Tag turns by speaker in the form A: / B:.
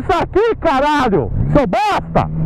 A: Isso aqui, caralho! Seu bosta!